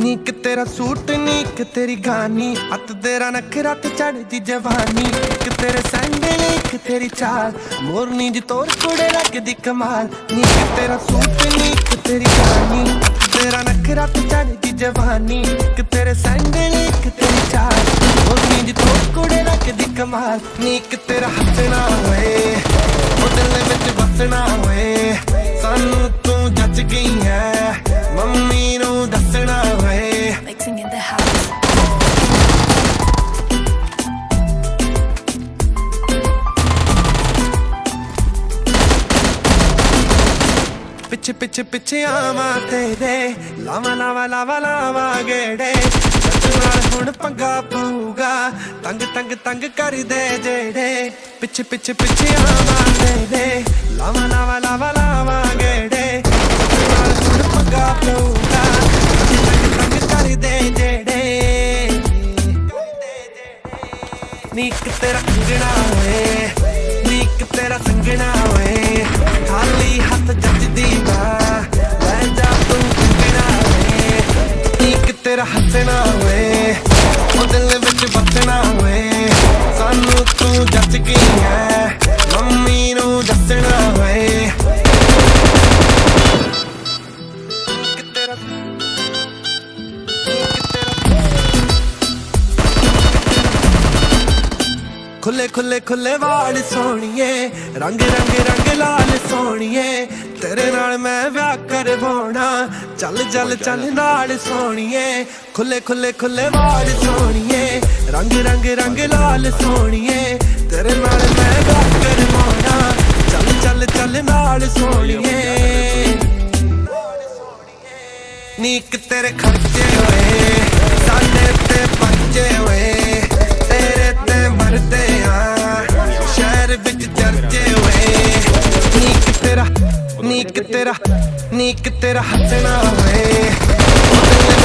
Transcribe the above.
ਨੀਕ ਤੇਰਾ ਸੂਟ, ਨੀਕ ਤੇਰੀ ਗਾਨੀ। ਅੱਤ ਤੇਰਾ ਨਖਰਾ ਤੇ ਚੜਦੀ ਜਵਾਨੀ। ਇੱਕ ਤੇਰੇ ਸੈਂਡਲ ਇੱਕ ਤੇਰੀ ਚਾਲ। ਮੋਰਨੀ ਦੀ ਤੋਰ, ਕੁੜੇ ਲੱਗਦੀ ਕਮਾਲ। ਨੀਕ ਤੇਰਾ ਸੂਟ, ਨੀਕ ਤੇਰੀ ਗਾਨੀ। ਤੇਰਾ ਨਖਰਾ ਤੇ ਚੜਦੀ ਜਵਾਨੀ। ਇੱਕ ਤੇਰੇ ਸੈਂਡਲ ਇੱਕ ਤੇਰੀ ਚਾਲ। ਮੋਰਨੀ ਦੀ ਤੋਰ, ਕੁੜੇ ਲੱਗਦੀ ਕਮਾਲ। ਨੀਕ ਤੇਰਾ ਹੱਸਣਾ ਹੋਏ। ਪਿੱਛੇ ਪਿੱਛੇ ਪਿੱਛੇ ਆਵਾਂ ਤੇਰੇ। ਲਾਵਾ ਲਾਵਾ ਲਾਵਾ ਲਾਵਾ ਗੇੜੇ। ਸੱਚ ਨਾਲ ਹੁਣ ਪੰਗਾ ਪਊਗਾ। ਤੰਗ ਤੰਗ ਤੰਗ ਕਰਦੇ ਜਿਹੜੇ। ਪਿੱਛੇ ਪਿੱਛੇ ਪਿੱਛੇ ਆਵਾਂ ਤੇਰੇ। ਲਾਵਾ ਲਾਵਾ ਲਾਵਾ ਲਾਵਾ ਗੇੜੇ। ਸੱਚ ਨਾਲ ਹੁਣ ਪੰਗਾ ਪਊਗਾ। ਤੰਗ ਤੰਗ ਕਰਦੇ ਜਿਹੜੇ। ਨੀਕ ਤੇਰਾ ਅੰਗਣਾ ਓਏ ਹੱਸਣਾ ਉਹ ਦਿਲ ਵਿੱਚ ਬਚਣਾ ਓਏ ਸਾਨੂੰ ਤੂੰ ਜੱਜ ਗਈ ਹੈ? ਖੁੱਲੇ ਖੁੱਲੇ ਖੁੱਲੇ ਵਾਲ ਸੋਹਣੀਏ ਰੰਗ ਰੰਗ ਰੰਗ ਲਾਲ ਸੋਹਣੀਏ। ਤੇਰੇ ਨਾਲ ਮੈਂ ਵਿਆਹ ਕਰਵਾਉਣਾ ਚੱਲ ਚੱਲ ਚੱਲ। ਨਾਲ ਸੋਹਣੀਏ। ਖੁੱਲੇ ਖੁੱਲੇ ਖੁੱਲੇ ਵਾਲ ਸੋਹਣੀਏ ਰੰਗ ਰੰਗ ਰੰਗ ਲਾਲ ਸੋਹਣੀਏ। ਤੇਰੇ ਨਾਲ ਮੈਂ ਵਿਆਹ ਕਰਵਾਉਣਾ ਚੱਲ ਚੱਲ ਚੱਲ ਨਾਲ ਸੋਹਣੀਏ। ਨੀਕ ਤੇਰੇ ਖਰਚੇ ਤੇਰਾ ਨੀਕ ਤੇਰਾ ਨੀਕ ਤੇਰਾ ਹੱਸਣਾ ਹੋਏ ਉਹ ਦਿਲ